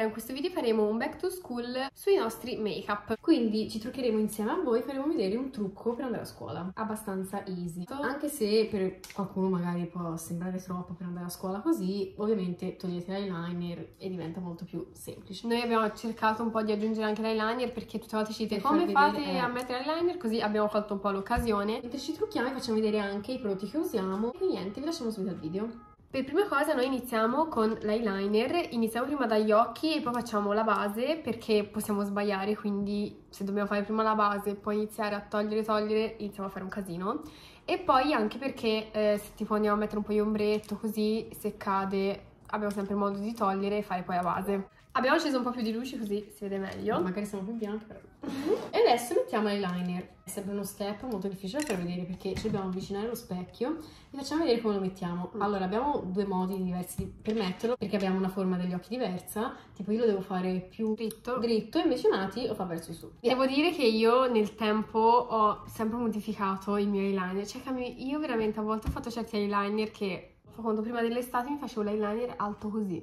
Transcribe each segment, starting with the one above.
Allora, in questo video faremo un back to school sui nostri make-up. Quindi ci truccheremo insieme a voi, faremo vedere un trucco per andare a scuola. Abbastanza easy. Anche se per qualcuno magari può sembrare troppo per andare a scuola così, ovviamente togliete l'eyeliner e diventa molto più semplice. Noi abbiamo cercato un po' di aggiungere anche l'eyeliner perché tutte le volte ci dite come fate vedere, eh. a mettere l'eyeliner, così abbiamo fatto un po' l'occasione. Mentre ci trucchiamo vi facciamo vedere anche i prodotti che usiamo e niente, vi lasciamo subito al video. Per prima cosa noi iniziamo con l'eyeliner, iniziamo prima dagli occhi e poi facciamo la base perché possiamo sbagliare, quindi se dobbiamo fare prima la base e poi iniziare a togliere togliere iniziamo a fare un casino. E poi anche perché eh, se tipo andiamo a mettere un po' di ombretto così, se cade abbiamo sempre modo di togliere e fare poi la base. Abbiamo acceso un po' più di luce così si vede meglio. Magari siamo più bianchi però. adesso mettiamo l'eyeliner. È sempre uno step molto difficile da far vedere perché ci dobbiamo avvicinare allo specchio e facciamo vedere come lo mettiamo. Allora abbiamo due modi diversi per metterlo perché abbiamo una forma degli occhi diversa. Tipo io lo devo fare più Dritto. dritto e invece Nati lo fa verso su. Devo dire che io nel tempo ho sempre modificato il mio eyeliner, cioè io veramente a volte ho fatto certi eyeliner che quando prima dell'estate mi facevo l'eyeliner alto così,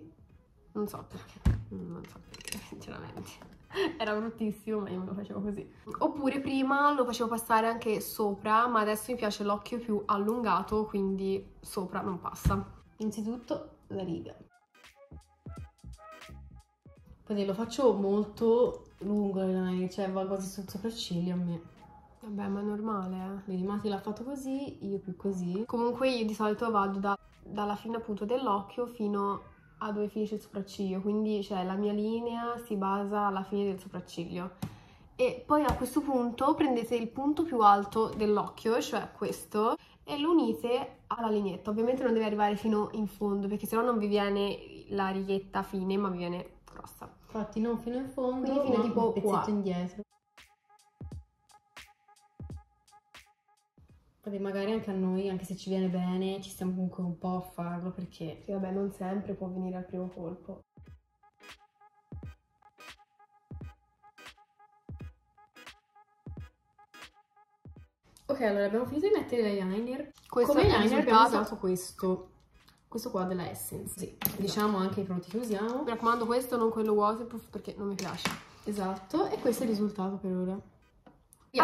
non so perché, non so perché sinceramente. Era bruttissimo, ma io me lo facevo così. Oppure prima lo facevo passare anche sopra, ma adesso mi piace l'occhio più allungato, quindi sopra non passa. Innanzitutto la riga. Poi lo faccio molto lungo l'eyeliner, cioè va quasi sul sopracciglio a me. Vabbè, ma è normale, eh. Vedi, Mati l'ha fatto così, io più così. Comunque io di solito vado da- dalla fine appunto dell'occhio fino a dove finisce il sopracciglio, quindi cioè la mia linea si basa alla fine del sopracciglio. E poi a questo punto prendete il punto più alto dell'occhio, cioè questo, e lo unite alla lineetta. Ovviamente non deve arrivare fino in fondo, perché sennò non vi viene la righetta fine, ma vi viene grossa. Infatti non fino in fondo, Quindi fino tipo un pezzetto qua. indietro. Infatti magari anche a noi, anche se ci viene bene, ci stiamo comunque un po' a farlo perché Sì, vabbè, non sempre può venire al primo colpo. Ok, allora abbiamo finito di mettere l'eyeliner. Questo Come eyeliner abbiamo usato questo. Questo qua della Essence. Sì, diciamo anche i prodotti che usiamo. Mi raccomando questo, non quello waterproof, perché non mi piace. Esatto, e questo è il risultato per ora.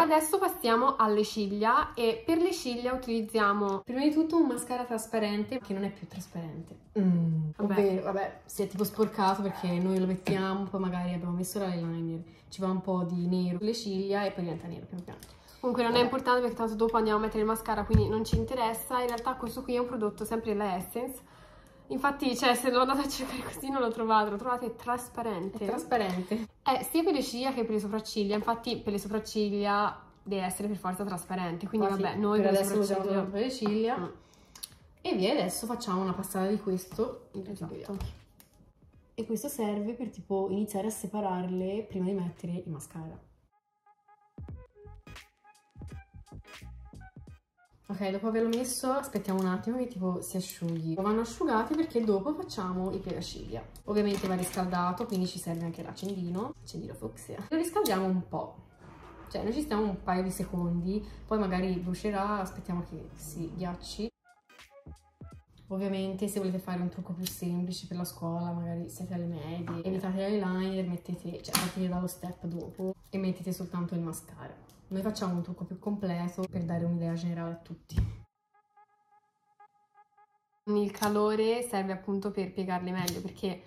Adesso passiamo alle ciglia e per le ciglia utilizziamo Prima di tutto un mascara trasparente che non è più trasparente. Mm, Vabbè. Ovvero, vabbè, si è tipo sporcato perché noi lo mettiamo, poi magari abbiamo messo l'eyeliner, ci va un po' di nero sulle ciglia e poi diventa nero piano piano. Comunque non è Vabbè. importante perché tanto dopo andiamo a mettere il mascara, quindi non ci interessa. In realtà questo qui è un prodotto sempre della Essence. Infatti, cioè, se lo andate a cercare così non lo trovate, lo trovate È trasparente. trasparente. È sia per le ciglia che per le sopracciglia. Infatti, per le sopracciglia deve essere per forza trasparente. Quindi, Infatti, vabbè, noi per adesso lo usiamo per le ciglia. Mm. E via, adesso facciamo una passata di questo in tutti gli Esatto. occhi. E questo serve per tipo iniziare a separarle prima di mettere il mascara. Ok, dopo averlo messo aspettiamo un attimo che tipo si asciughi. Vanno asciugati perché dopo facciamo i piegaciglia. Ovviamente va riscaldato, quindi ci serve anche l'accendino, accendino fucsia. Lo riscaldiamo un po'. Cioè, noi ci stiamo un paio di secondi, poi magari brucerà, aspettiamo che si ghiacci. Ovviamente se volete fare un trucco più semplice per la scuola, magari siete alle medie, evitate l'eyeliner, mettete, cioè partite dallo step dopo e mettete soltanto il mascara. Noi facciamo un trucco più completo per dare un'idea generale a tutti. Il calore serve appunto per piegarle meglio perché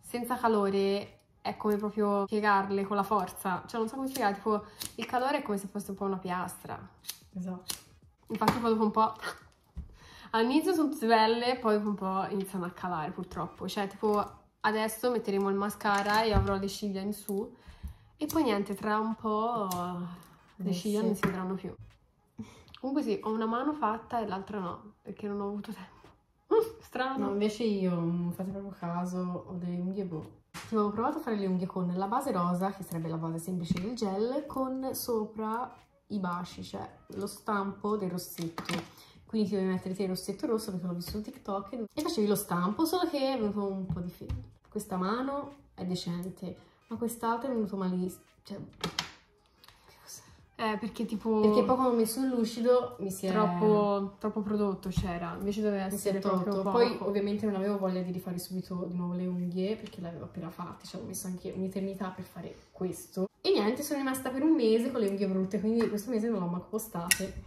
senza calore è come proprio piegarle con la forza. Cioè, non so come spiegare, tipo il calore è come se fosse un po' una piastra. Esatto. Infatti poi dopo un po'... All'inizio sono tutte belle, poi dopo un po' iniziano a calare purtroppo. Cioè, tipo, adesso metteremo il mascara e avrò le ciglia in su. E poi niente, tra un po' le Eh, ciglia sì. non si vedranno più. Comunque sì, ho una mano fatta e l'altra no, perché non ho avuto tempo. Strano. No, invece io, non fate proprio caso, ho delle unghie boh. Ti avevo provato a fare le unghie con la base rosa, che sarebbe la base semplice del gel, con sopra i baci, cioè lo stampo del rossetto. Quindi ti devi mettere te il rossetto rosso perché l'ho visto su TikTok e facevi lo stampo, solo che è venuto un po' di freddo. Questa mano è decente, ma quest'altra è venuto malissimo. Cioè? Eh, perché tipo... Perché poi quando ho messo il lucido mi si è... Troppo, troppo prodotto c'era, invece doveva essere poco. Poi ovviamente non avevo voglia di rifare subito di nuovo le unghie perché le avevo appena fatte, ci avevo messo anche un'eternità per fare questo. E niente, sono rimasta per un mese con le unghie brutte, quindi questo mese non l'ho manco postate.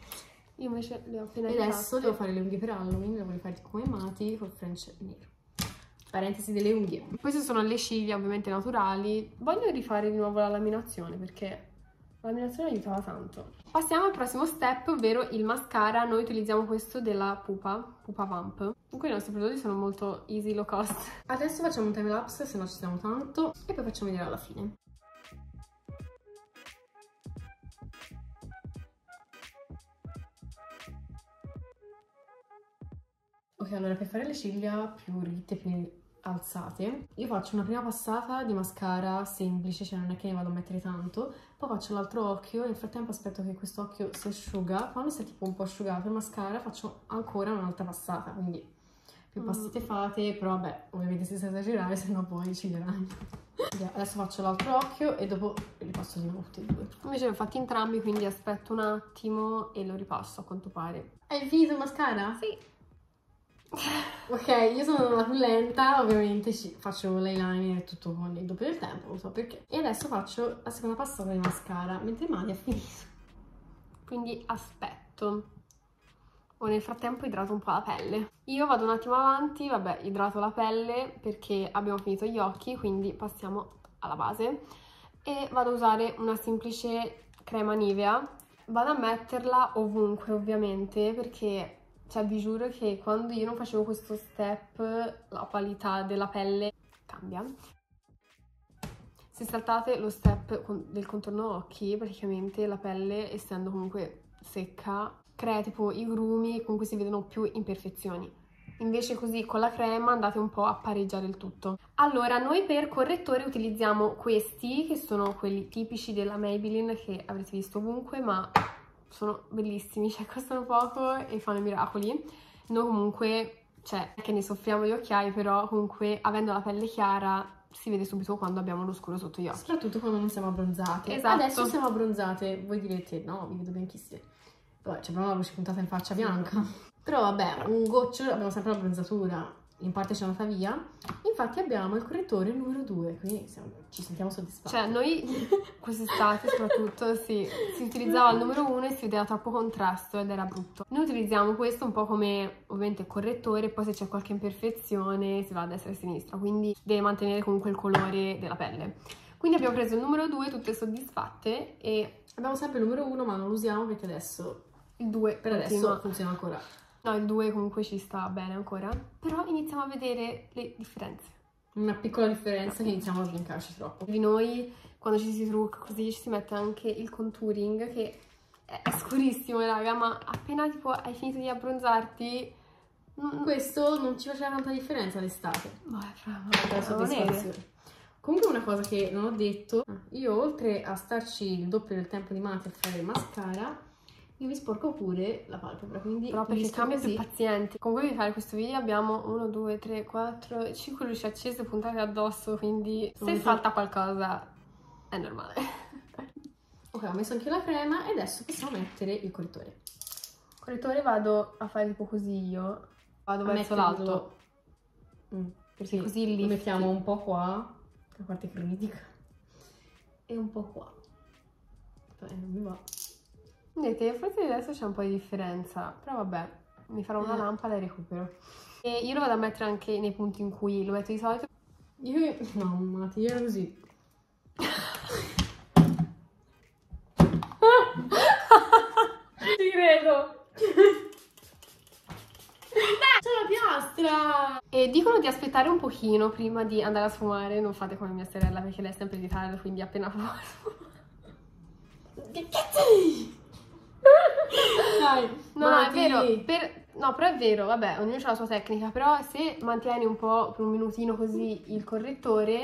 Io invece le ho appena E adesso devo fare le unghie per Halloween, le voglio fare come amati col French nero. Parentesi delle unghie. Queste sono le ciglia ovviamente naturali. Voglio rifare di nuovo la laminazione perché la laminazione aiutava tanto. Passiamo al prossimo step, ovvero il mascara. Noi utilizziamo questo della Pupa, Pupa Vamp. Comunque i nostri prodotti sono molto easy, low cost. Adesso facciamo un time lapse, se no ci stiamo tanto, e poi facciamo vedere alla fine. Ok, allora per fare le ciglia più ritte, più alzate, io faccio una prima passata di mascara semplice, cioè non è che ne vado a mettere tanto, poi faccio l'altro occhio, nel frattempo aspetto che questo occhio si asciuga, quando si è tipo un po' asciugato il mascara faccio ancora un'altra passata, quindi più Mm. passate fate, però vabbè, ovviamente senza esagerare, sennò poi ci verranno. Adesso faccio l'altro occhio e dopo li passo di nuovo tutti e due. Invece li ho fatti entrambi, quindi aspetto un attimo e lo ripasso a quanto pare. Hai finito il mascara? Sì. Ok, io sono più lenta, ovviamente ci faccio l'eyeliner tutto con il doppio del tempo, non so perché. E adesso faccio la seconda passata di mascara, mentre Mari ha finito. Quindi aspetto. O nel frattempo idrato un po' la pelle. Io vado un attimo avanti, vabbè, idrato la pelle perché abbiamo finito gli occhi, quindi passiamo alla base. E vado a usare una semplice crema Nivea. Vado a metterla ovunque, ovviamente, perché cioè, vi giuro che quando io non facevo questo step, la qualità della pelle cambia. Se saltate lo step del contorno occhi, praticamente la pelle, essendo comunque secca, crea tipo i grumi, comunque si vedono più imperfezioni. Invece così con la crema andate un po' a pareggiare il tutto. Allora, noi per correttore utilizziamo questi, che sono quelli tipici della Maybelline che avrete visto ovunque, ma sono bellissimi, cioè costano poco e fanno i miracoli. Noi comunque, cioè, che ne soffriamo di occhiali, però comunque avendo la pelle chiara si vede subito quando abbiamo lo scuro sotto gli occhi. Soprattutto quando non siamo abbronzate. Esatto. Adesso siamo abbronzate, voi direte no, vi vedo bianchissime. Vabbè, c'è proprio la luce puntata in faccia bianca. Però vabbè, un goccio, abbiamo sempre l'abbronzatura, in parte ci è andata via. Infatti abbiamo il correttore numero 2, quindi siamo- ci sentiamo soddisfatti. Cioè, noi quest'estate soprattutto sì, si utilizzava il numero 1 e si vedeva troppo contrasto ed era brutto. Noi utilizziamo questo un po' come ovviamente correttore, poi se c'è qualche imperfezione si va a destra e a sinistra, quindi deve mantenere comunque il colore della pelle. Quindi abbiamo preso il numero 2, tutte soddisfatte, e Abbiamo sempre il numero 1, ma non lo usiamo perché adesso, il 2 per adesso funziona ancora. No, il 2 comunque ci sta bene ancora, però iniziamo a vedere le differenze. Una piccola differenza che iniziamo a sbiancarci troppo. Di noi, quando ci si trucca così, ci si mette anche il contouring, che è scurissimo, raga, ma appena tipo hai finito di abbronzarti... Questo non ci faceva tanta differenza l'estate. Vabbè, fra, ma soddisfazione. Comunque una cosa che non ho detto, io oltre a starci il doppio del tempo di mate a fare mascara, io mi sporco pure la palpebra, quindi Però perché cambia così. più pazienti. Comunque per fare questo video abbiamo 1, 2, 3, 4, 5 luci accese puntate addosso, quindi se salta qualcosa è normale. Ok, ho messo anche la crema e adesso possiamo mettere il correttore. Correttore vado a fare tipo così io, vado A verso l'alto, Mm, perché così lo lifti. mettiamo un po' qua, la parte critica, e un po' qua. Eh, non mi va. Vedete, forse adesso c'è un po' di differenza, però vabbè, mi farò una Eh. lampada e recupero. E io lo vado a mettere anche nei punti in cui lo metto di solito. Io, no, Mati, io ero così. Ci credo! C'è la piastra! E dicono di aspettare un pochino prima di andare a sfumare, non fate come mia sorella perché lei è sempre in ritardo, quindi appena fa Che cazzo Dai, No, no, è vero, per- no, però è vero, vabbè, ognuno ha la sua tecnica, però se mantieni un po' per un minutino così il correttore,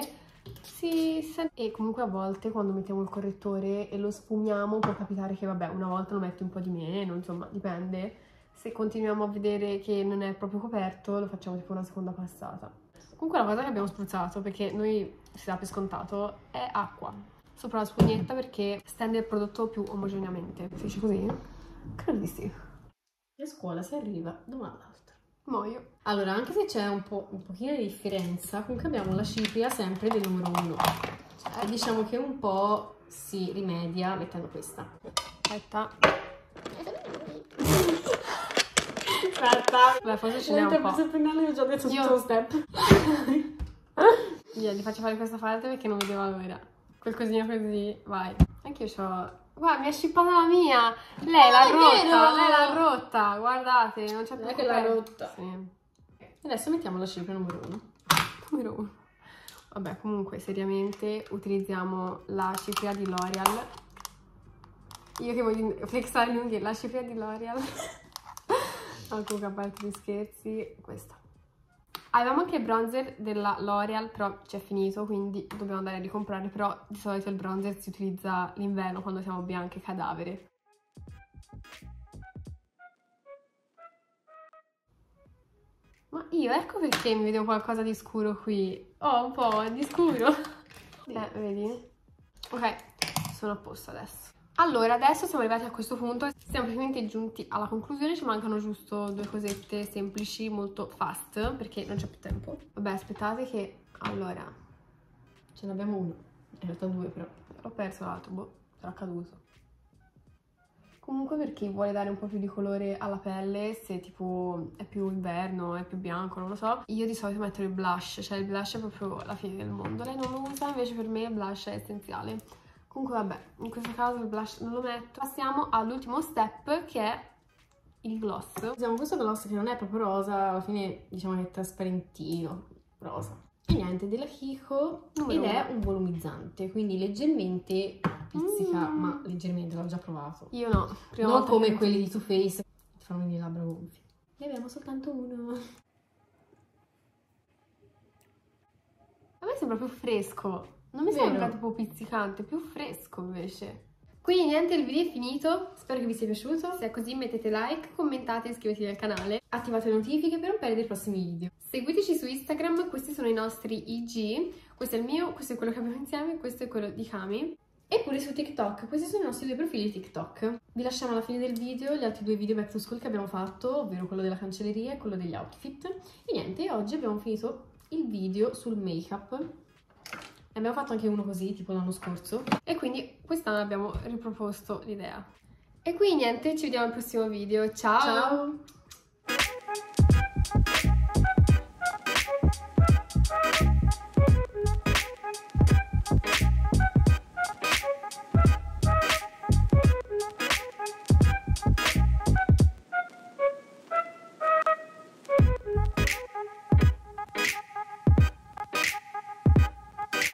si sente... E comunque a volte quando mettiamo il correttore e lo sfumiamo può capitare che, vabbè, una volta lo metti un po' di meno, insomma, dipende. Se continuiamo a vedere che non è proprio coperto, lo facciamo tipo una seconda passata. Comunque la cosa che abbiamo spruzzato, perché noi si dà per scontato, è acqua. sopra la spugnetta perché stende il prodotto più omogeneamente. Si dice così? Credo di sì. E a scuola si arriva da una all'altra. Muoio. Allora, anche se c'è un po' un pochino di differenza, comunque abbiamo la cipria sempre del numero 1. Cioè, diciamo che un po' si rimedia mettendo questa. aspetta. Aspetta. Beh, forse ce n'è un po'. il pennello ho già detto Io- tutto lo step. Io gli faccio fare questa parte perché non vedevo l'ora. Quel cosino così, vai. Anche io c'ho... Guarda, mi ha scippata la mia! Lei l'ha Ah, rotta! vero! Lei l'ha rotta! Guardate, non c'è più è che l'ha rotta. Sì. Adesso mettiamo la cipria numero 1. Numero uno. Vabbè, comunque, seriamente, utilizziamo la cipria di L'Oreal. Io che voglio flexare le unghie, la cipria di L'Oreal. no, comunque, a parte gli scherzi, questa. Avevamo anche il bronzer della L'Oreal, però ci è finito, quindi dobbiamo andare a ricomprare. Però di solito il bronzer si utilizza l'inverno quando siamo bianche cadavere. Ma io ecco perché mi vedevo qualcosa di scuro qui. Ho un po' di scuro. Eh, vedi? Ok, sono a posto adesso. Allora, adesso siamo arrivati a questo punto. Siamo praticamente giunti alla conclusione. Ci mancano giusto due cosette semplici, molto fast, perché non c'è più tempo. Vabbè, aspettate che... Allora, Ce ne abbiamo uno. In realtà due però. ho perso l'altro, boh, sarà caduto. Comunque per chi vuole dare un po' più di colore alla pelle, se tipo è più inverno, è più bianco, non lo so, io di solito metto il blush, cioè il blush è proprio la fine del mondo. Lei non lo usa, invece per me il blush è essenziale. Comunque vabbè, in questo caso il blush non lo metto. Passiamo all'ultimo step che è il gloss. Usiamo questo gloss che non è proprio rosa, alla fine diciamo che è trasparentino, rosa. E niente, della Kiko Numero ed è uno. un volumizzante, quindi leggermente pizzica, Mm. ma leggermente, l'ho già provato. Io no, prima non come che- quelli di Too Faced fanno le labbra gonfie. Ne abbiamo soltanto uno. A me sembra più fresco. Non mi Vero. sembra tipo pizzicante, più fresco invece. Quindi niente, il video è finito. Spero che vi sia piaciuto. Se è così mettete like, commentate, iscrivetevi al canale. Attivate le notifiche per non perdere i prossimi video. Seguiteci su Instagram, questi sono i nostri IG. Questo è il mio, questo è quello che abbiamo insieme, questo è quello di Kami. E pure su TikTok, questi sono i nostri due profili TikTok. Vi lasciamo alla fine del video gli altri due video back to school che abbiamo fatto, ovvero quello della cancelleria e quello degli outfit. E niente, oggi abbiamo finito il video sul make-up. Abbiamo fatto anche uno così, tipo l'anno scorso. E quindi quest'anno abbiamo riproposto l'idea. E quindi niente, ci vediamo al prossimo video. Ciao! Ciao!